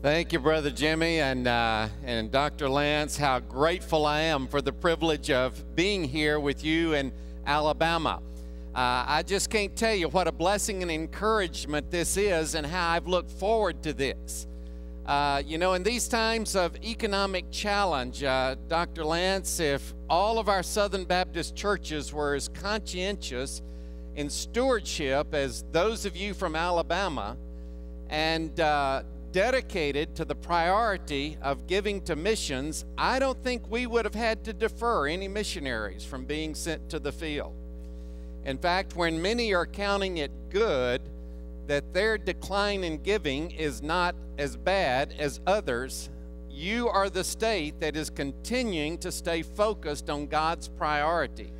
Thank you, Brother Jimmy and, uh, and Dr. Lance. How grateful I am for the privilege of being here with you in Alabama. Uh, I just can't tell you what a blessing and encouragement this is and how I've looked forward to this. Uh, you know, in these times of economic challenge, uh, Dr. Lance, if all of our Southern Baptist churches were as conscientious in stewardship as those of you from Alabama, and uh, dedicated to the priority of giving to missions, I don't think we would have had to defer any missionaries from being sent to the field. In fact, when many are counting it good that their decline in giving is not as bad as others, you are the state that is continuing to stay focused on God's priority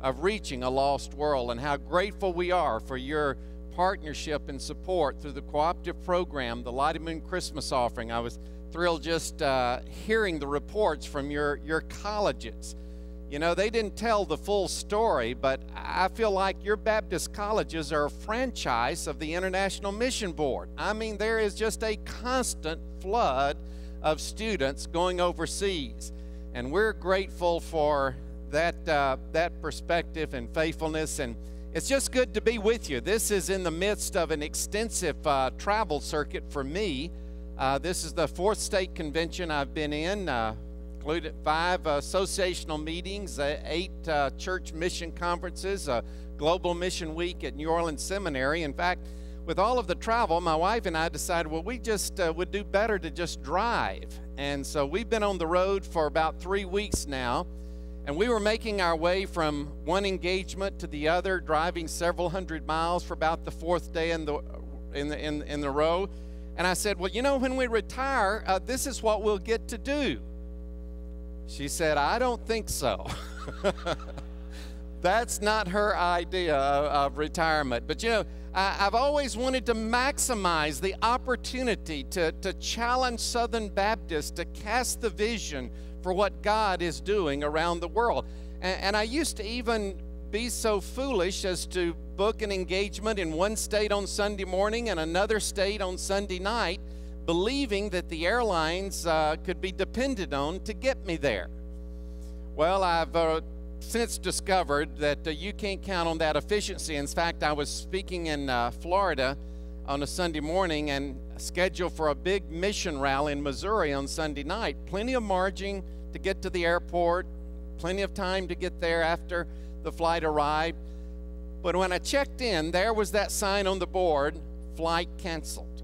of reaching a lost world, and how grateful we are for your partnership and support through the cooperative program, the Lottie Moon Christmas offering. I was thrilled just uh, hearing the reports from your, your colleges. You know, they didn't tell the full story, but I feel like your Baptist colleges are a franchise of the International Mission Board. I mean, there is just a constant flood of students going overseas. And we're grateful for that, uh, that perspective and faithfulness. And it's just good to be with you. This is in the midst of an extensive uh, travel circuit for me. Uh, this is the fourth state convention I've been in, uh, included five associational meetings, uh, eight uh, church mission conferences, a global mission week at New Orleans Seminary. In fact, with all of the travel, my wife and I decided, well, we just uh, would do better to just drive. And so we've been on the road for about three weeks now. And we were making our way from one engagement to the other, driving several hundred miles for about the fourth day in the, in the, in, in the row. And I said, Well, you know, when we retire, uh, this is what we'll get to do. She said, I don't think so. That's not her idea of, of retirement. But you know, I, have always wanted to maximize the opportunity to, to challenge Southern Baptists to cast the vision for what God is doing around the world. And, and I used to even be so foolish as to book an engagement in one state on Sunday morning and another state on Sunday night, believing that the airlines uh, could be depended on to get me there. Well, I've uh, since discovered that uh, you can't count on that efficiency. In fact, I was speaking in uh, Florida on a Sunday morning and scheduled for a big mission rally in Missouri on Sunday night. Plenty of margin to get to the airport, plenty of time to get there after the flight arrived. But when I checked in, there was that sign on the board flight canceled.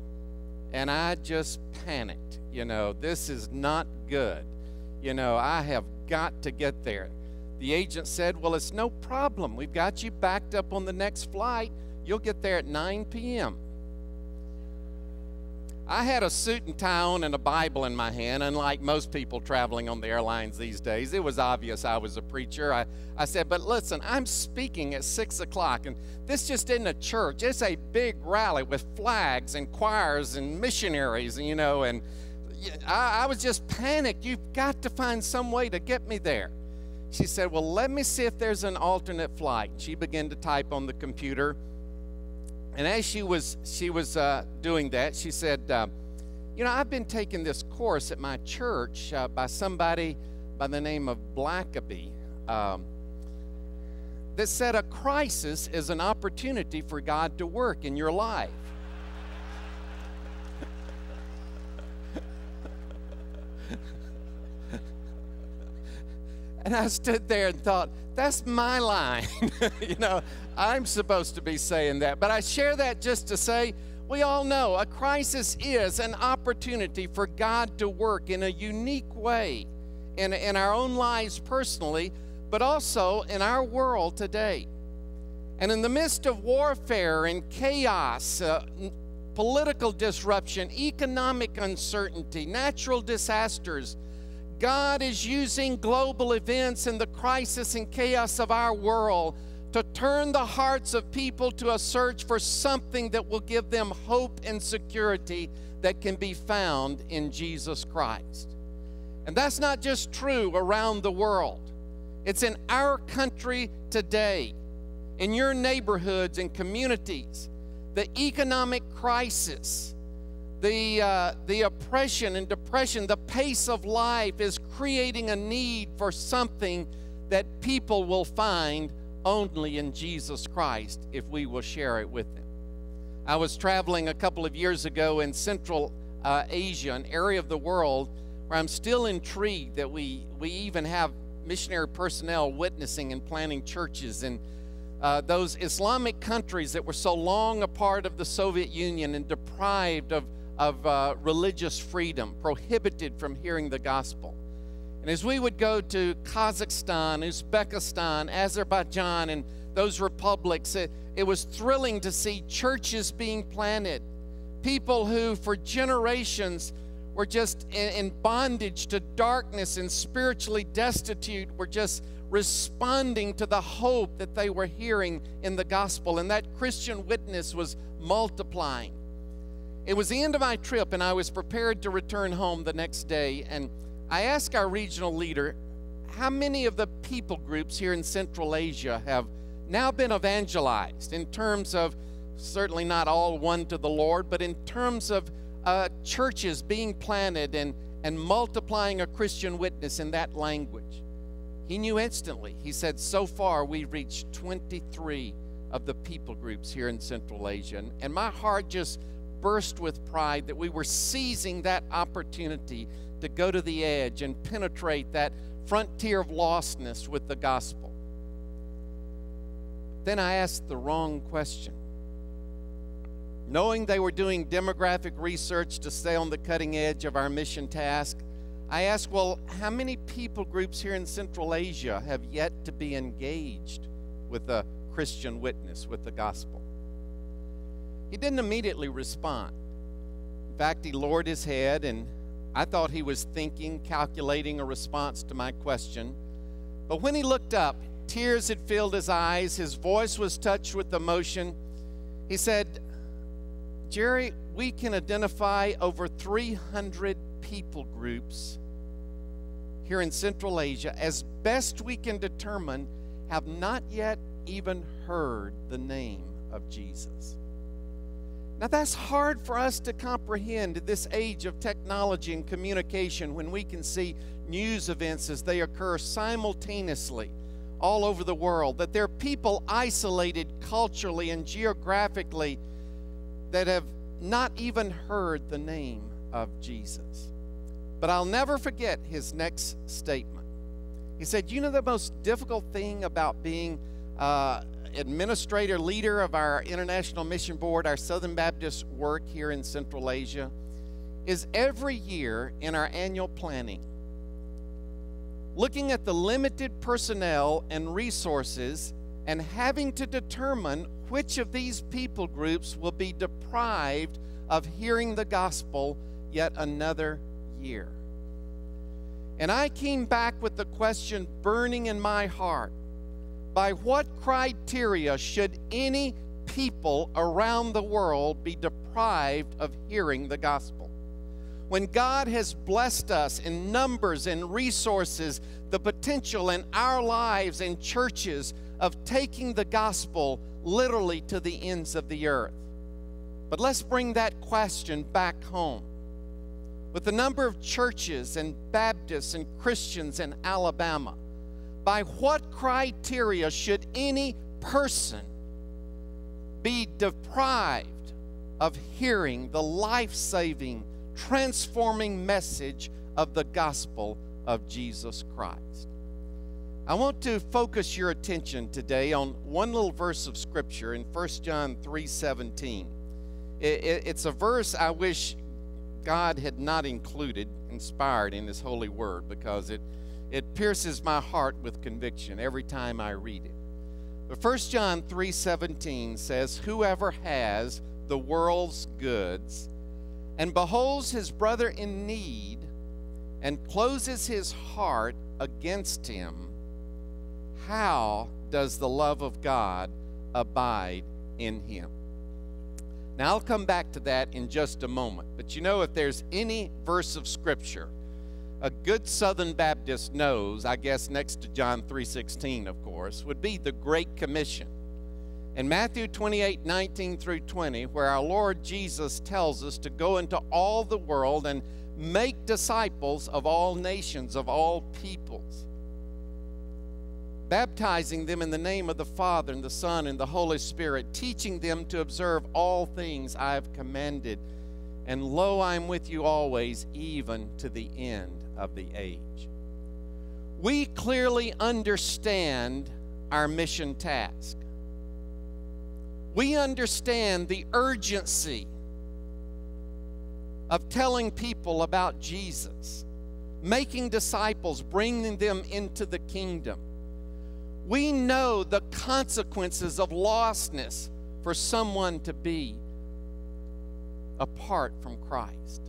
And I just panicked. You know, this is not good. You know, I have got to get there. The agent said, Well, it's no problem. We've got you backed up on the next flight. You'll get there at 9 p.m. I had a suit and tie on and a Bible in my hand, unlike most people traveling on the airlines these days. It was obvious I was a preacher. I, I said, But listen, I'm speaking at 6 o'clock, and this just isn't a church. It's a big rally with flags and choirs and missionaries, you know, and I, I was just panicked. You've got to find some way to get me there. She said, Well, let me see if there's an alternate flight. She began to type on the computer and as she was she was uh, doing that, she said, uh, "You know, I've been taking this course at my church uh, by somebody by the name of Blackaby." Um, that said, a crisis is an opportunity for God to work in your life. And I stood there and thought, that's my line. you know, I'm supposed to be saying that. But I share that just to say we all know a crisis is an opportunity for God to work in a unique way in, in our own lives personally, but also in our world today. And in the midst of warfare and chaos, uh, political disruption, economic uncertainty, natural disasters, God is using global events and the crisis and chaos of our world to turn the hearts of people to a search for something that will give them hope and security that can be found in Jesus Christ. And that's not just true around the world, it's in our country today, in your neighborhoods and communities. The economic crisis the, uh, the oppression and depression, the pace of life is creating a need for something that people will find only in Jesus Christ if we will share it with them. I was traveling a couple of years ago in Central uh, Asia, an area of the world where I'm still intrigued that we, we even have missionary personnel witnessing and planting churches in uh, those Islamic countries that were so long a part of the Soviet Union and deprived of of uh, religious freedom, prohibited from hearing the gospel. And as we would go to Kazakhstan, Uzbekistan, Azerbaijan, and those republics, it, it was thrilling to see churches being planted. People who, for generations, were just in, in bondage to darkness and spiritually destitute, were just responding to the hope that they were hearing in the gospel. And that Christian witness was multiplying. It was the end of my trip, and I was prepared to return home the next day. And I asked our regional leader, How many of the people groups here in Central Asia have now been evangelized in terms of certainly not all one to the Lord, but in terms of uh, churches being planted and, and multiplying a Christian witness in that language? He knew instantly. He said, So far, we've reached 23 of the people groups here in Central Asia. And, and my heart just burst with pride that we were seizing that opportunity to go to the edge and penetrate that frontier of lostness with the gospel. Then I asked the wrong question. Knowing they were doing demographic research to stay on the cutting edge of our mission task, I asked, well, how many people groups here in Central Asia have yet to be engaged with a Christian witness, with the gospel? He didn't immediately respond. In fact, he lowered his head, and I thought he was thinking, calculating a response to my question. But when he looked up, tears had filled his eyes, his voice was touched with emotion. He said, Jerry, we can identify over 300 people groups here in Central Asia, as best we can determine, have not yet even heard the name of Jesus. Now, that's hard for us to comprehend at this age of technology and communication when we can see news events as they occur simultaneously all over the world, that there are people isolated culturally and geographically that have not even heard the name of Jesus. But I'll never forget his next statement. He said, You know, the most difficult thing about being uh, administrator leader of our International Mission Board, our Southern Baptist work here in Central Asia, is every year in our annual planning, looking at the limited personnel and resources and having to determine which of these people groups will be deprived of hearing the gospel yet another year. And I came back with the question burning in my heart by what criteria should any people around the world be deprived of hearing the gospel? When God has blessed us in numbers and resources, the potential in our lives and churches of taking the gospel literally to the ends of the earth. But let's bring that question back home. With the number of churches and Baptists and Christians in Alabama, by what criteria should any person be deprived of hearing the life saving, transforming message of the gospel of Jesus Christ? I want to focus your attention today on one little verse of scripture in 1 John 3:17. It's a verse I wish God had not included, inspired in His holy word, because it it pierces my heart with conviction every time I read it. But 1 John 3:17 says, "Whoever has the world's goods and beholds his brother in need and closes his heart against him, how does the love of God abide in him?" Now I'll come back to that in just a moment. But you know if there's any verse of scripture a good Southern Baptist knows, I guess next to John 3:16 of course, would be the great commission. In Matthew 28 19 through 20, where our Lord Jesus tells us to go into all the world and make disciples of all nations, of all peoples, baptizing them in the name of the Father and the Son and the Holy Spirit, teaching them to observe all things I have commanded. And lo, I am with you always, even to the end of the age. We clearly understand our mission task. We understand the urgency of telling people about Jesus, making disciples, bringing them into the kingdom. We know the consequences of lostness for someone to be apart from Christ.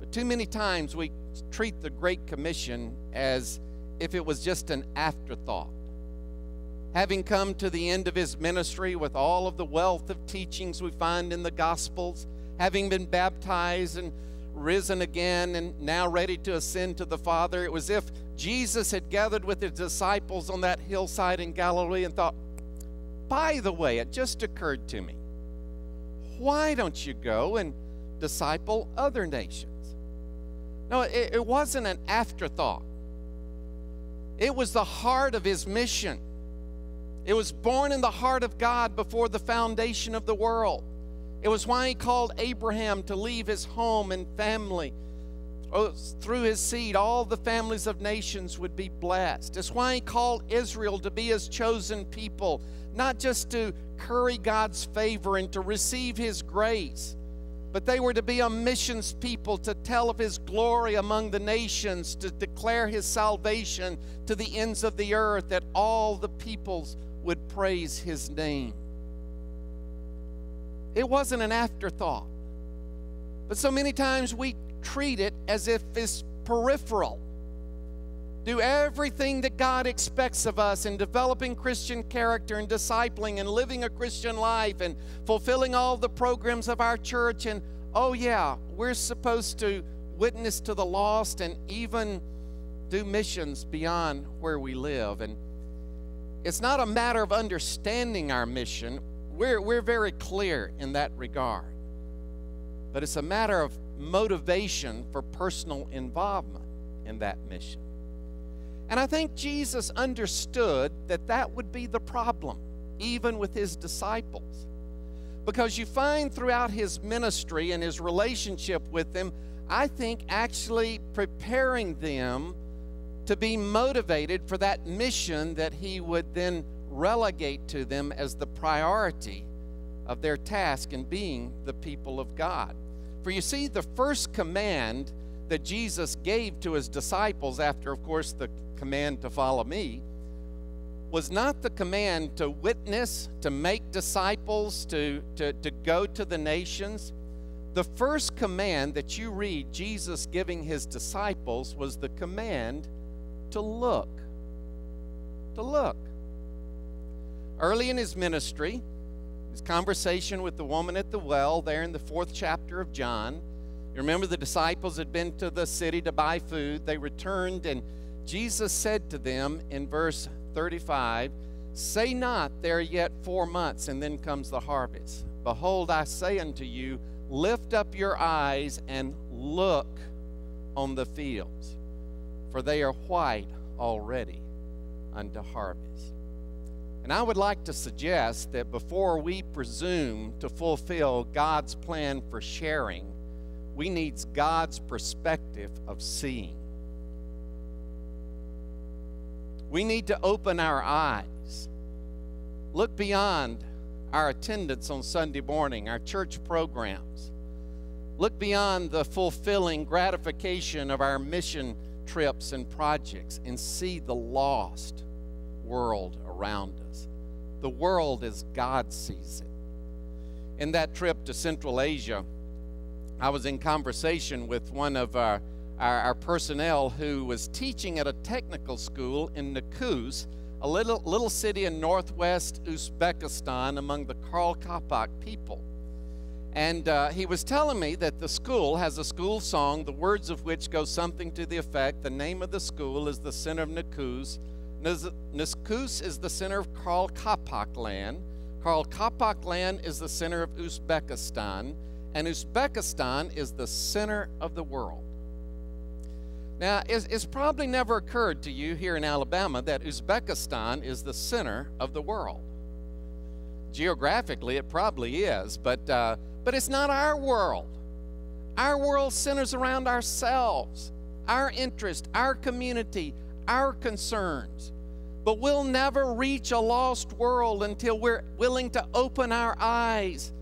But too many times we treat the Great Commission as if it was just an afterthought. Having come to the end of his ministry with all of the wealth of teachings we find in the Gospels, having been baptized and risen again and now ready to ascend to the Father, it was if Jesus had gathered with his disciples on that hillside in Galilee and thought, by the way, it just occurred to me, why don't you go and disciple other nations? No, it, it wasn't an afterthought. It was the heart of his mission. It was born in the heart of God before the foundation of the world. It was why he called Abraham to leave his home and family. Oh, through his seed, all the families of nations would be blessed. It's why he called Israel to be his chosen people, not just to curry God's favor and to receive his grace, but they were to be a missions people to tell of his glory among the nations, to declare his salvation to the ends of the earth, that all the peoples would praise his name. It wasn't an afterthought. But so many times we treat it as if it's peripheral. Do everything that God expects of us in developing Christian character and discipling and living a Christian life and fulfilling all the programs of our church. And oh, yeah, we're supposed to witness to the lost and even do missions beyond where we live. And it's not a matter of understanding our mission, we're, we're very clear in that regard. But it's a matter of motivation for personal involvement in that mission. And I think Jesus understood that that would be the problem, even with his disciples. Because you find throughout his ministry and his relationship with them, I think actually preparing them to be motivated for that mission that he would then relegate to them as the priority of their task in being the people of God. For you see, the first command that Jesus gave to his disciples, after, of course, the command to follow me, was not the command to witness, to make disciples, to, to, to go to the nations. The first command that you read Jesus giving his disciples was the command to look. To look. Early in his ministry, his conversation with the woman at the well, there in the fourth chapter of John, you remember the disciples had been to the city to buy food. They returned, and Jesus said to them in verse 35 Say not, there are yet four months, and then comes the harvest. Behold, I say unto you, lift up your eyes and look on the fields, for they are white already unto harvest. And I would like to suggest that before we presume to fulfill God's plan for sharing, we need God's perspective of seeing. We need to open our eyes, look beyond our attendance on Sunday morning, our church programs, look beyond the fulfilling gratification of our mission trips and projects, and see the lost world around us. The world as God sees it. In that trip to Central Asia, I was in conversation with one of our, our, our personnel who was teaching at a technical school in Nukus, a little, little city in northwest Uzbekistan among the Karakalpak people. And uh, he was telling me that the school has a school song, the words of which go something to the effect the name of the school is the center of Nukus. Nukus is the center of Karakalpak land. Karakalpak land is the center of Uzbekistan, and Uzbekistan is the center of the world. Now, it's, it's, probably never occurred to you here in Alabama that Uzbekistan is the center of the world. Geographically, it probably is, but, uh, but it's not our world. Our world centers around ourselves, our interest, our community, our concerns. But we'll never reach a lost world until we're willing to open our eyes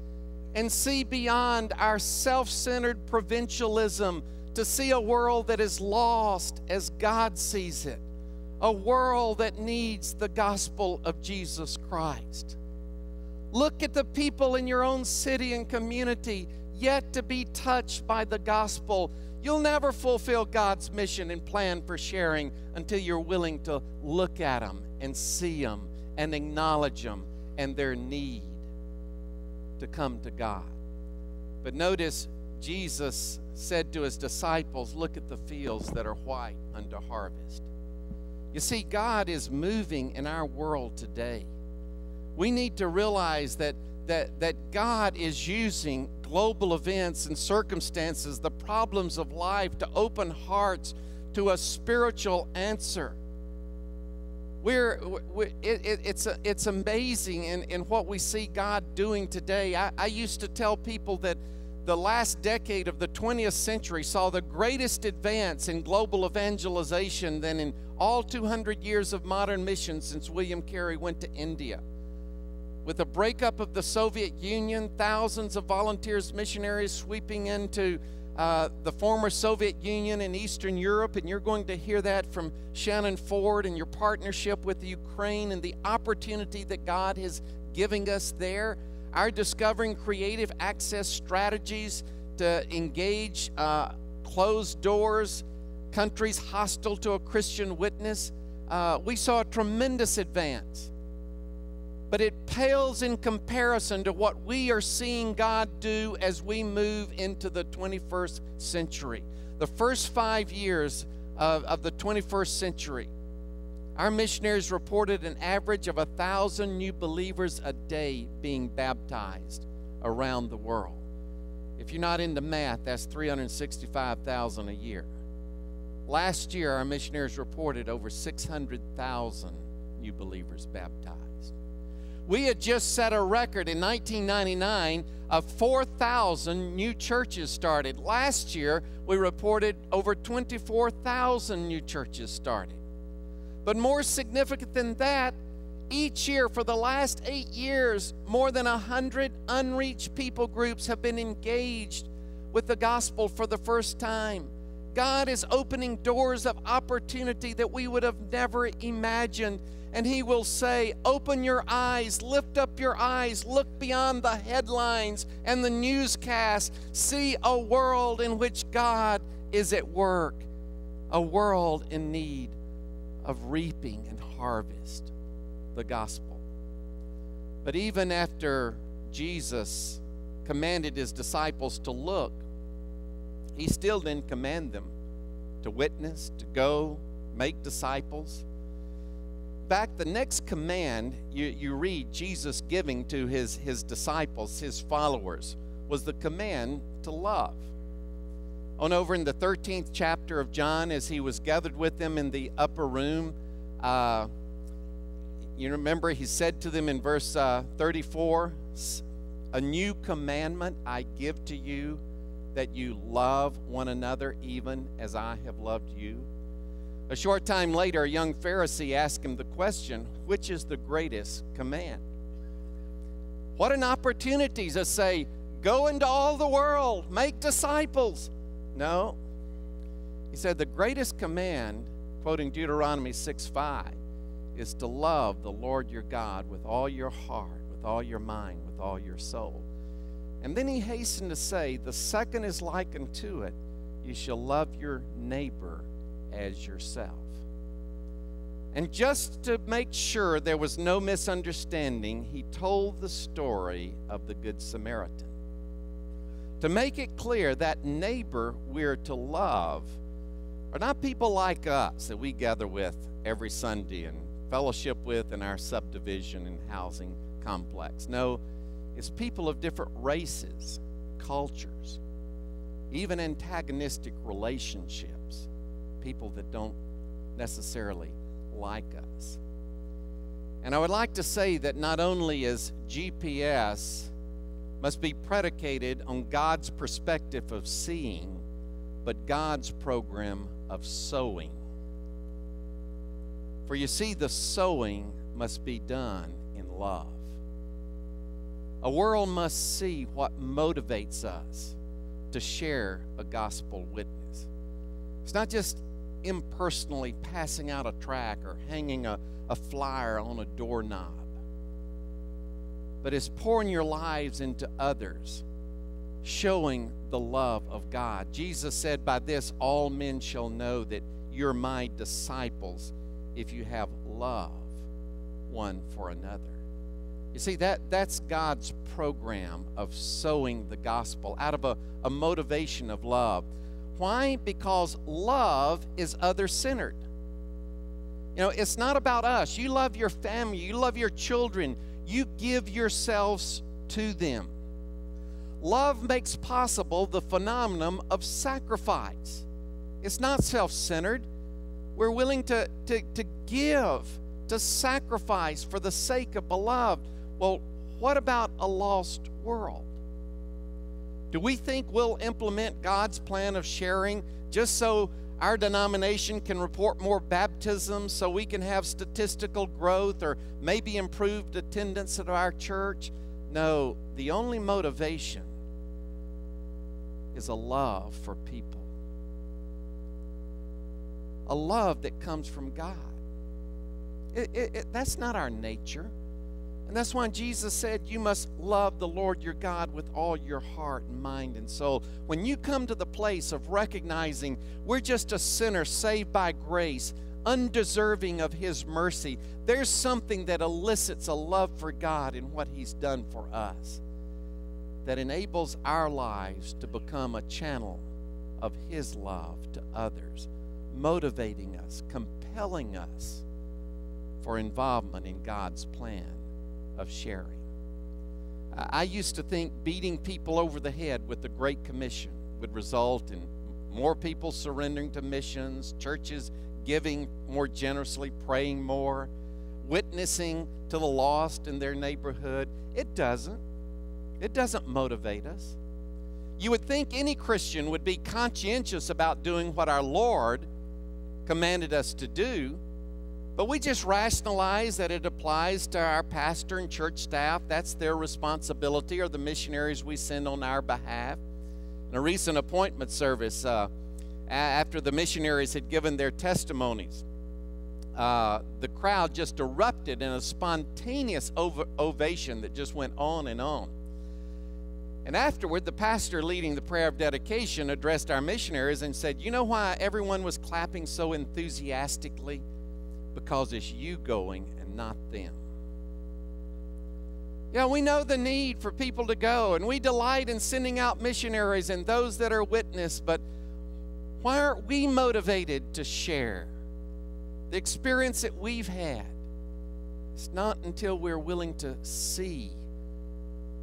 and see beyond our self centered provincialism to see a world that is lost as God sees it, a world that needs the gospel of Jesus Christ. Look at the people in your own city and community yet to be touched by the gospel. You'll never fulfill God's mission and plan for sharing until you're willing to look at them and see them and acknowledge them and their need to come to God. But notice Jesus said to his disciples, Look at the fields that are white unto harvest. You see, God is moving in our world today. We need to realize that, that, that God is using global events and circumstances, the problems of life, to open hearts to a spiritual answer. We're, we're it, it, it's, a, it's amazing in, in what we see God doing today. I, I used to tell people that the last decade of the 20th century saw the greatest advance in global evangelization than in all 200 years of modern mission since William Carey went to India. With the breakup of the Soviet Union, thousands of volunteers, missionaries sweeping into uh, the former Soviet Union and Eastern Europe, and you're going to hear that from Shannon Ford and your partnership with the Ukraine and the opportunity that God is giving us there our discovering creative access strategies to engage uh, closed doors, countries hostile to a Christian witness, uh, we saw a tremendous advance. But it pales in comparison to what we are seeing God do as we move into the 21st century. The first five years of, of the 21st century our missionaries reported an average of a thousand new believers a day being baptized around the world. If you're not into math, that's 365,000 a year. Last year, our missionaries reported over 600,000 new believers baptized. We had just set a record in 1999 of 4,000 new churches started. Last year, we reported over 24,000 new churches started. But more significant than that, each year for the last eight years, more than a hundred unreached people groups have been engaged with the gospel for the first time. God is opening doors of opportunity that we would have never imagined. And He will say, Open your eyes, lift up your eyes, look beyond the headlines and the newscasts. See a world in which God is at work, a world in need of reaping and harvest the gospel. But even after Jesus commanded his disciples to look, he still didn't command them to witness, to go, make disciples. Back the next command you, you read Jesus giving to his, his disciples, his followers, was the command to love on over in the 13th chapter of John, as he was gathered with them in the upper room, uh, you remember he said to them in verse uh, 34 A new commandment I give to you, that you love one another even as I have loved you. A short time later, a young Pharisee asked him the question Which is the greatest command? What an opportunity to say, Go into all the world, make disciples. No. He said, The greatest command, quoting Deuteronomy 6 5, is to love the Lord your God with all your heart, with all your mind, with all your soul. And then he hastened to say, The second is like unto it, you shall love your neighbor as yourself. And just to make sure there was no misunderstanding, he told the story of the Good Samaritan to make it clear that neighbor we're to love are not people like us that we gather with every Sunday and fellowship with in our subdivision and housing. complex. No, it's people of different races, cultures, even antagonistic relationships, people that don't necessarily like us. And I would like to say that not only is GPS must be predicated on God's perspective of seeing, but God's program of sowing. For you see, the sowing must be done in love. A world must see what motivates us to share a gospel witness. It's not just impersonally passing out a track or hanging a, a flyer on a doorknob, but it's pouring your lives into others, showing the love of God. Jesus said, By this all men shall know that you're my disciples if you have love one for another. You see, that, that's God's program of sowing the gospel out of a, a motivation of love. Why? Because love is other centered. You know, it's not about us. You love your family, you love your children, you give yourselves to them. Love makes possible the phenomenon of sacrifice. It's not self centered. We're willing to, to, to give, to sacrifice for the sake of beloved. Well, what about a lost world? Do we think we'll implement God's plan of sharing just so our denomination can report more baptisms, so we can have statistical growth or maybe improved attendance at our church? No, the only motivation is a love for people, a love that comes from God. It, it, it, that's not our nature. And that's why Jesus said, You must love the Lord your God with all your heart and mind and soul. When you come to the place of recognizing we're just a sinner saved by grace, undeserving of His mercy, there's something that elicits a love for God and what He's done for us that enables our lives to become a channel of His love to others, motivating us, compelling us for involvement in God's plan of sharing. I used to think beating people over the head with the Great Commission would result in more people surrendering to missions, churches giving more generously, praying more, witnessing to the lost in their neighborhood. It doesn't. It doesn't motivate us. You would think any Christian would be conscientious about doing what our Lord commanded us to do, but we just rationalize that it applies to our pastor and church staff. That's their responsibility, or the missionaries we send on our behalf. In a recent appointment service, uh, after the missionaries had given their testimonies, uh, the crowd just erupted in a spontaneous ov- ovation that just went on and on. And afterward, the pastor leading the prayer of dedication addressed our missionaries and said, You know why everyone was clapping so enthusiastically? Because it's you going and not them. Yeah, we know the need for people to go, and we delight in sending out missionaries and those that are witness, but why aren't we motivated to share the experience that we've had? It's not until we're willing to see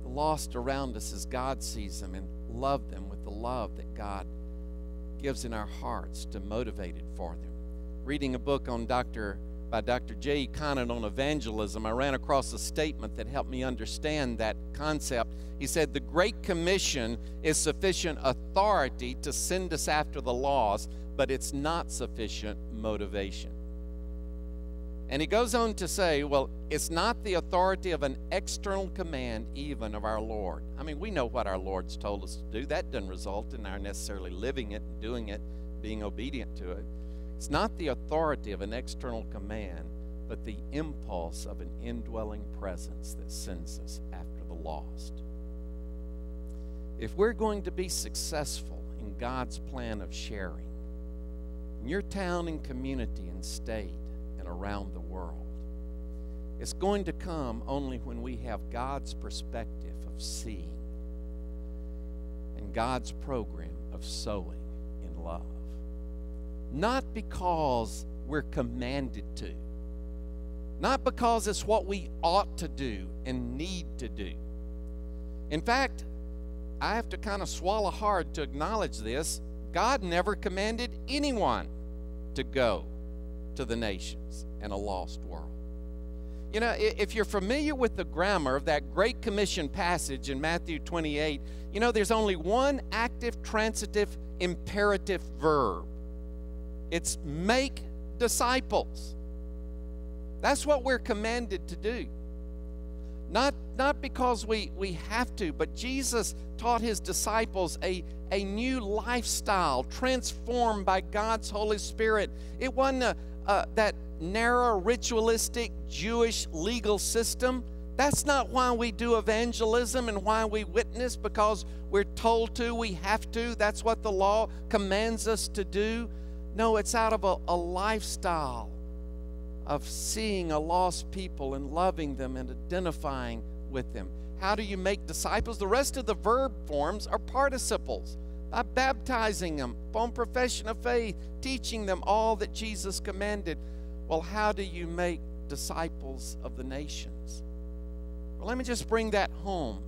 the lost around us as God sees them and love them with the love that God gives in our hearts to motivate it for them reading a book on Dr. by Dr. J. Conant on evangelism, I ran across a statement that helped me understand that concept. He said, The Great Commission is sufficient authority to send us after the lost, but it's not sufficient motivation. And he goes on to say, well, it's not the authority of an external command, even of our Lord. I mean, we know what our Lord's told us to do. That doesn't result in our necessarily living it, doing it, being obedient to it. It's not the authority of an external command, but the impulse of an indwelling presence that sends us after the lost. If we're going to be successful in God's plan of sharing, in your town and community and state and around the world, it's going to come only when we have God's perspective of seeing and God's program of sowing in love not because we're commanded to, not because it's what we ought to do and need to do. In fact, I have to kind of swallow hard to acknowledge this. God never commanded anyone to go to the nations and a lost world. You know, if you're familiar with the grammar of that Great Commission passage in Matthew 28, you know, there's only one active, transitive, imperative verb it's make disciples. That's what we're commanded to do. Not, not because we, we have to, but Jesus taught his disciples a, a new lifestyle transformed by God's Holy Spirit. It wasn't a, a, that narrow, ritualistic Jewish legal system. That's not why we do evangelism and why we witness, because we're told to, we have to. That's what the law commands us to do. No, it's out of a, a lifestyle of seeing a lost people and loving them and identifying with them. How do you make disciples? The rest of the verb forms are participles. By baptizing them, upon profession of faith, teaching them all that Jesus commanded. Well, how do you make disciples of the nations? Well, let me just bring that home.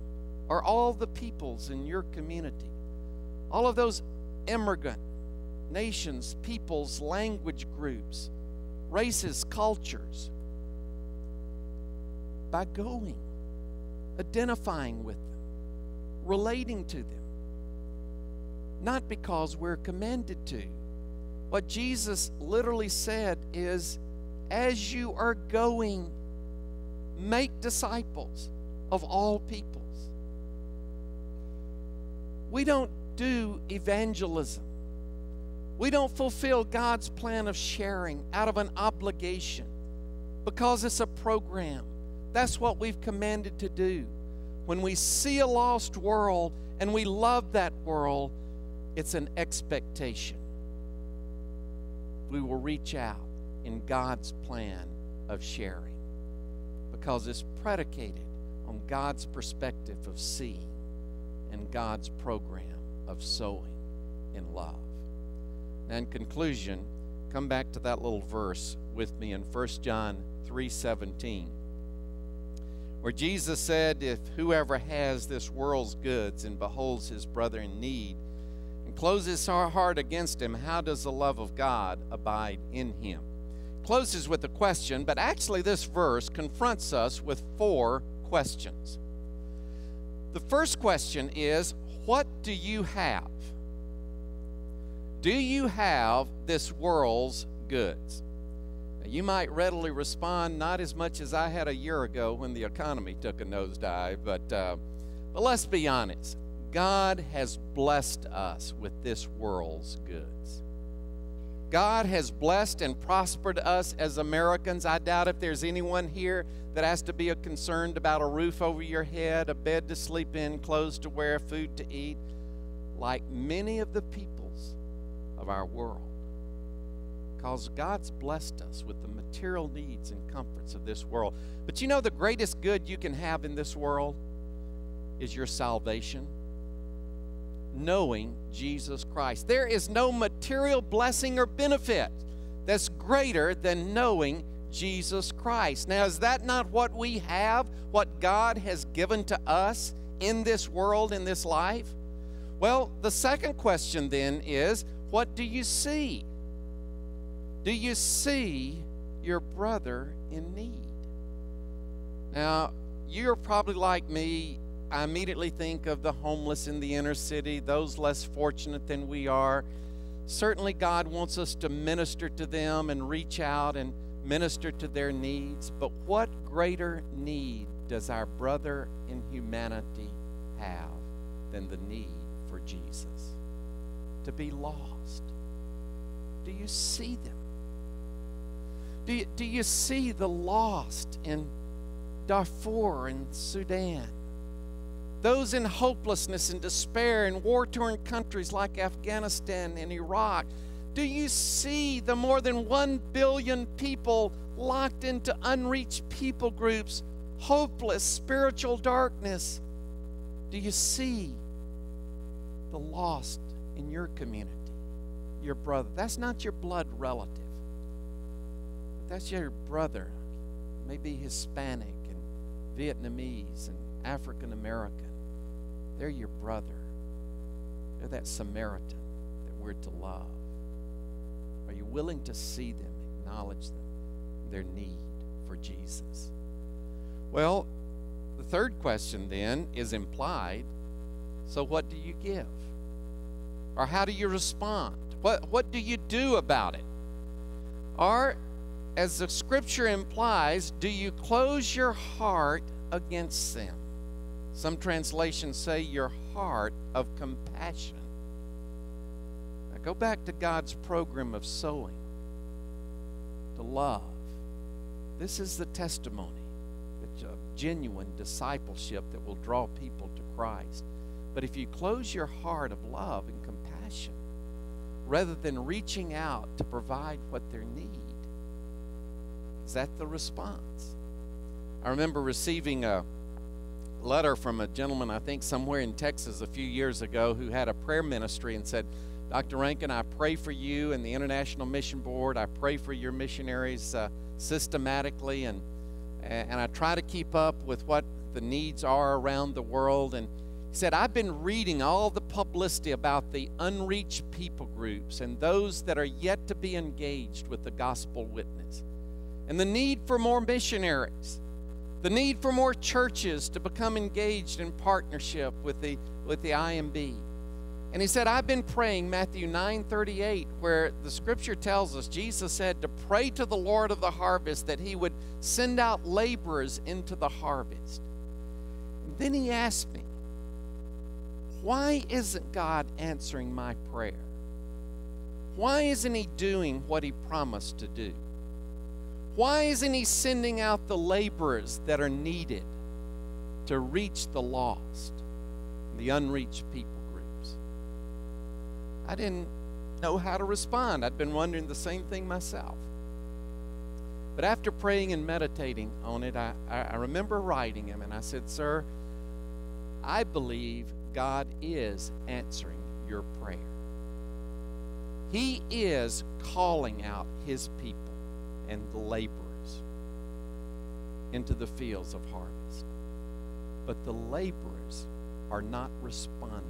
Are all the peoples in your community, all of those immigrant nations, peoples, language groups, races, cultures by going, identifying with them, relating to them. Not because we're commanded to. What Jesus literally said is, as you are going, make disciples of all peoples. We don't do evangelism we don't fulfill God's plan of sharing out of an obligation because it's a program. That's what we've commanded to do. When we see a lost world and we love that world, it's an expectation. We will reach out in God's plan of sharing because it's predicated on God's perspective of seeing and God's program of sowing in love. And conclusion, come back to that little verse with me in 1 John 3:17. Where Jesus said, if whoever has this world's goods and beholds his brother in need and closes our heart against him, how does the love of God abide in him? Closes with a question, but actually this verse confronts us with four questions. The first question is, what do you have? Do you have this world's goods? Now, you might readily respond, not as much as I had a year ago when the economy took a nosedive, but, uh, but let's be honest. God has blessed us with this world's goods. God has blessed and prospered us as Americans. I doubt if there's anyone here that has to be concerned about a roof over your head, a bed to sleep in, clothes to wear, food to eat. Like many of the people of our world. Because God's blessed us with the material needs and comforts of this world. But you know, the greatest good you can have in this world is your salvation. Knowing Jesus Christ. There is no material blessing or benefit that's greater than knowing Jesus Christ. Now, is that not what we have, what God has given to us in this world, in this life? Well, the second question then is what do you see? Do you see your brother in need? Now, you're probably like me. I immediately think of the homeless in the inner city, those less fortunate than we are. Certainly, God wants us to minister to them and reach out and minister to their needs. But what greater need does our brother in humanity have than the need for Jesus? To be lost do you see them? Do you, do you see the lost in Darfur and Sudan? Those in hopelessness and despair in war torn countries like Afghanistan and Iraq? Do you see the more than one billion people locked into unreached people groups, hopeless spiritual darkness? Do you see the lost in your community? your brother. That's not your blood relative, that's your brother maybe Hispanic and Vietnamese and African American. They're your brother. They're that Samaritan that we're to love. Are you willing to see them, acknowledge them, their need for Jesus? Well, the third question then is implied. So, what do you give? Or how do you respond? What, what do you do about it? Or, as the scripture implies, do you close your heart against them? Some translations say your heart of compassion. Now go back to God's program of sowing, to love. This is the testimony of uh, genuine discipleship that will draw people to Christ. But if you close your heart of love and compassion, rather than reaching out to provide what their need, is that the response? I remember receiving a letter from a gentleman, I think somewhere in Texas a few years ago, who had a prayer ministry and said, Dr. Rankin, I pray for you and the International Mission Board. I pray for your missionaries uh, systematically, and, and I try to keep up with what the needs are around the world. And said, I've been reading all the publicity about the unreached people groups and those that are yet to be engaged with the gospel witness, and the need for more missionaries the need for more churches to become engaged in partnership with the, with the IMB. And he said, I've been praying Matthew 9 38, where the scripture tells us, Jesus said, to pray to the Lord of the harvest that he would send out laborers into the harvest. And then he asked me, Why isn't God answering my prayer? Why isn't he doing what he promised to do? Why isn't he sending out the laborers that are needed to reach the lost, the unreached people groups? I didn't know how to respond. I'd been wondering the same thing myself. But after praying and meditating on it, I, I remember writing him and I said, Sir, I believe God is answering your prayer. He is calling out His people and the laborers into the fields of harvest. But the laborers are not responding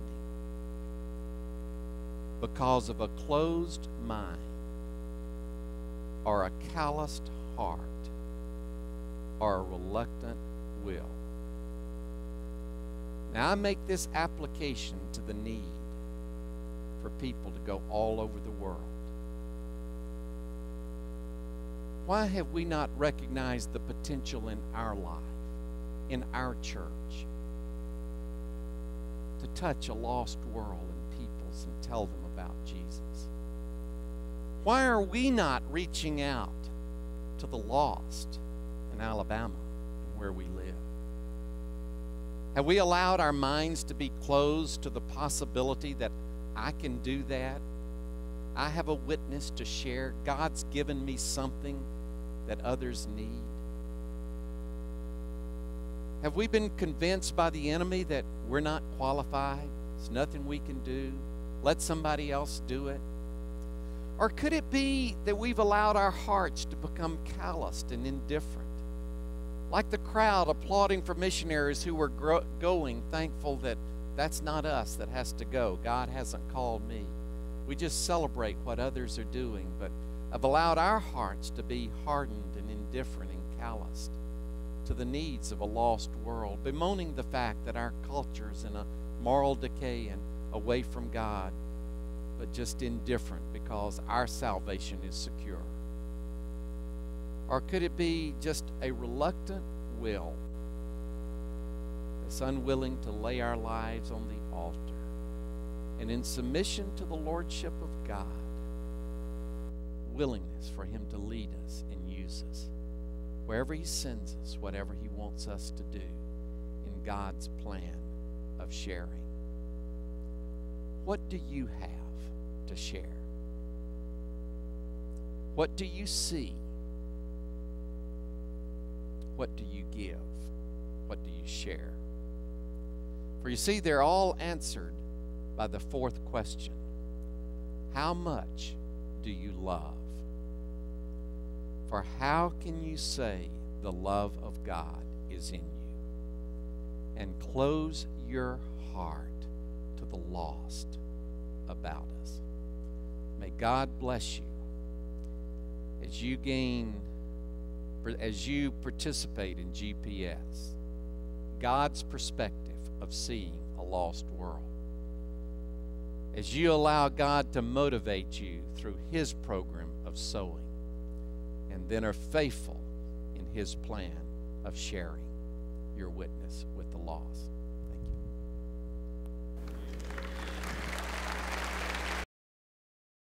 because of a closed mind or a calloused heart or a reluctant will. Now, I make this application to the need for people to go all over the world why have we not recognized the potential in our life, in our church, to touch a lost world and peoples and tell them about Jesus? Why are we not reaching out to the lost in Alabama where we live? Have we allowed our minds to be closed to the possibility that I can do that I have a witness to share. God's given me something that others need. Have we been convinced by the enemy that we're not qualified? There's nothing we can do. Let somebody else do it. Or could it be that we've allowed our hearts to become calloused and indifferent? Like the crowd applauding for missionaries who were gro- going, thankful that that's not us that has to go. God hasn't called me. We just celebrate what others are doing, but have allowed our hearts to be hardened and indifferent and calloused to the needs of a lost world, bemoaning the fact that our culture is in a moral decay and away from God, but just indifferent because our salvation is secure? Or could it be just a reluctant will that's unwilling to lay our lives on the altar? and in submission to the Lordship of God, willingness for Him to lead us and use us wherever He sends us, whatever He wants us to do in God's plan of sharing. What do you have to share? What do you see? What do you give? What do you share? For you see, they're all answered by the fourth question How much do you love? For how can you say the love of God is in you. And close your heart to the lost about us. May God bless you as you gain, as you participate in GPS, God's perspective of seeing a lost world. As you allow God to motivate you through His program of sowing, and then are faithful in His plan of sharing your witness with the lost.